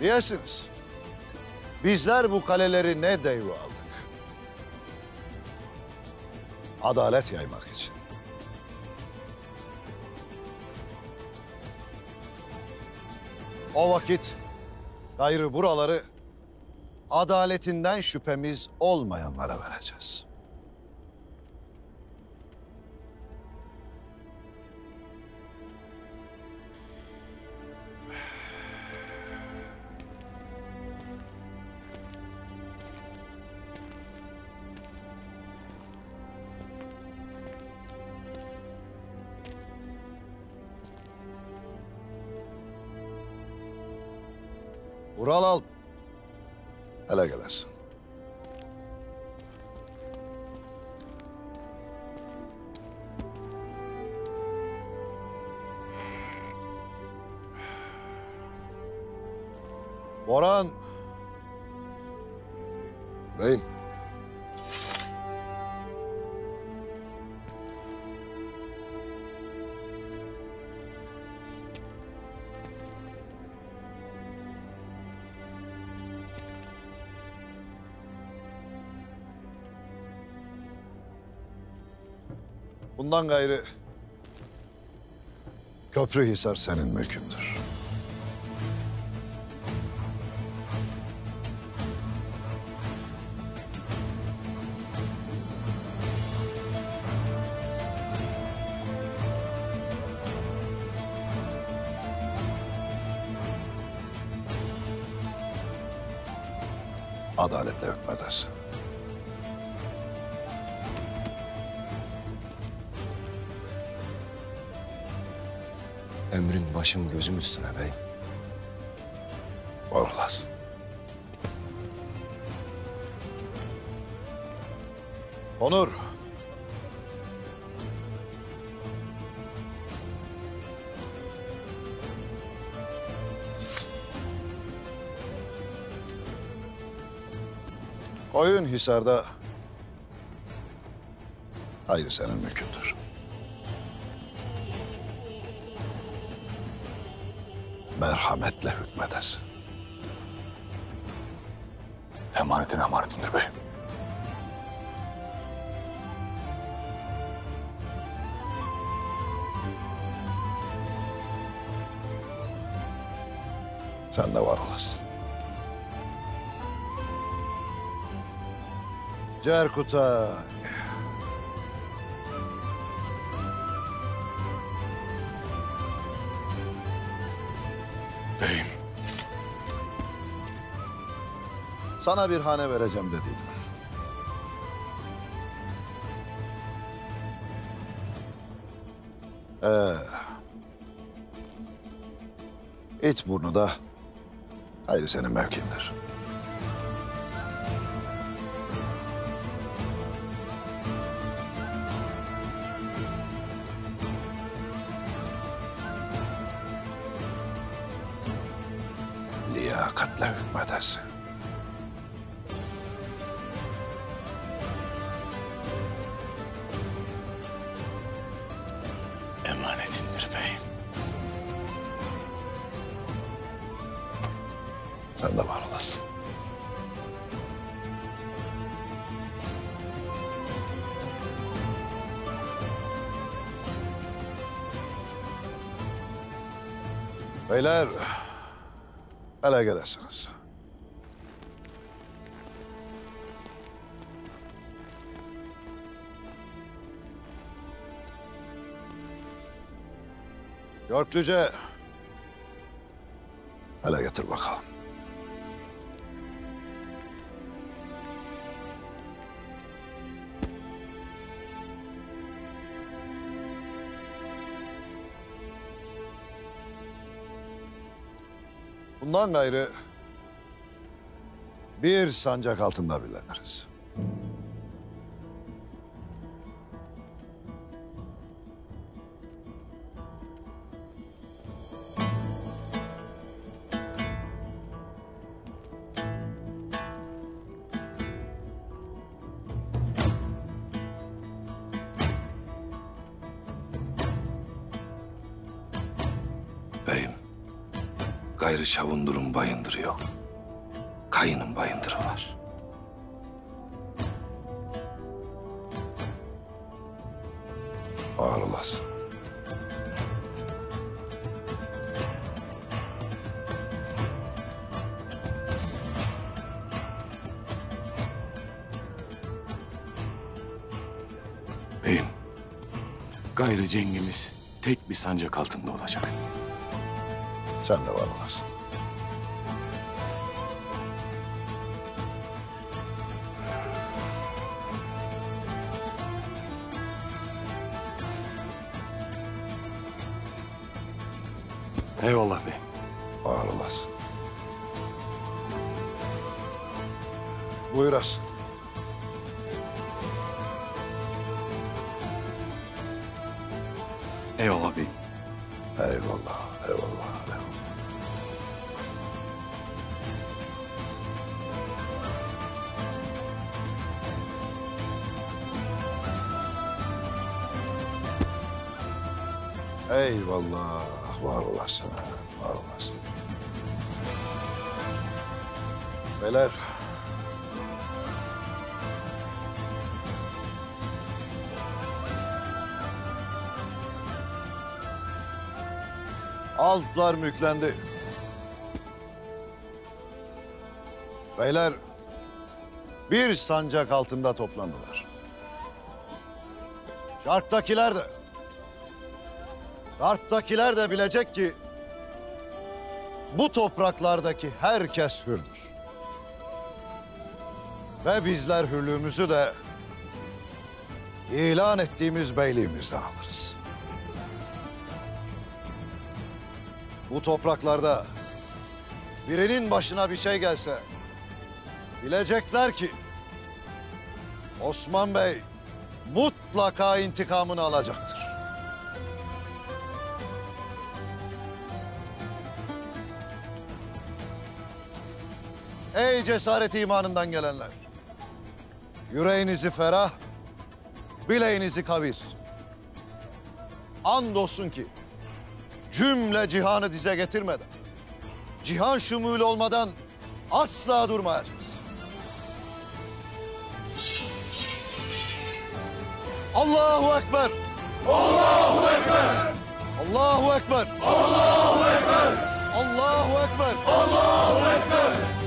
Diyesiniz. Bizler bu kaleleri ne devi aldık? Adalet yaymak için. O vakit gayrı buraları adaletinden şüphemiz olmayanlara vereceğiz. Ural al. Hele gelesin. Boran. Beyim. Bundan gayrı Köprühisar senin mülkündür. Adaletle hükmedersin. Emrin başım gözüm üstüne beyim. Var. Onur. Koyun Hisar'da hayır senin mülkündür. Merhametle hükmedesin. Emanetin emanetimdir beyim. Sen de var olasın. Cerkutay. Beyim. Sana bir hane vereceğim dediydim. Ee, it burnu da ayrı senin mevkindir. Liyakatle hükmedersin. Emanetindir beyim. Sen de var olasın. Beyler, hele gelesiniz. Yorklüce, hele getir bakalım. Bundan gayrı bir sancak altında bileniriz. Beyim. Gayrı Çavundur'un bayındırı yok. Kayının bayındırı var. Ağır olasın. Beyim, gayrı cengimiz tek bir sancak altında olacak. Sen de var olasın. Eyvallah beyim. Ağır olasın. Buyurasın. Eyvallah beyim. Eyvallah, eyvallah, eyvallah. Eyvallah, var olasın, var olasın. Beyler. Altlar müklendi. Beyler bir sancak altında toplandılar. Şarktakiler de, Dart'takiler de bilecek ki bu topraklardaki herkes hürdür. Ve bizler hürlüğümüzü de ilan ettiğimiz beyliğimizden alırız. Bu topraklarda birinin başına bir şey gelse bilecekler ki Osman Bey mutlaka intikamını alacaktır. Ey cesaret imanından gelenler. Yüreğinizi ferah, bileğinizi kavi tutun. Andolsun ki cümle cihanı dize getirmeden, cihan şumul olmadan asla durmayacağız. Allahu Ekber. Allahu Ekber. Allahu Ekber. Allahu Ekber. Allahu Ekber.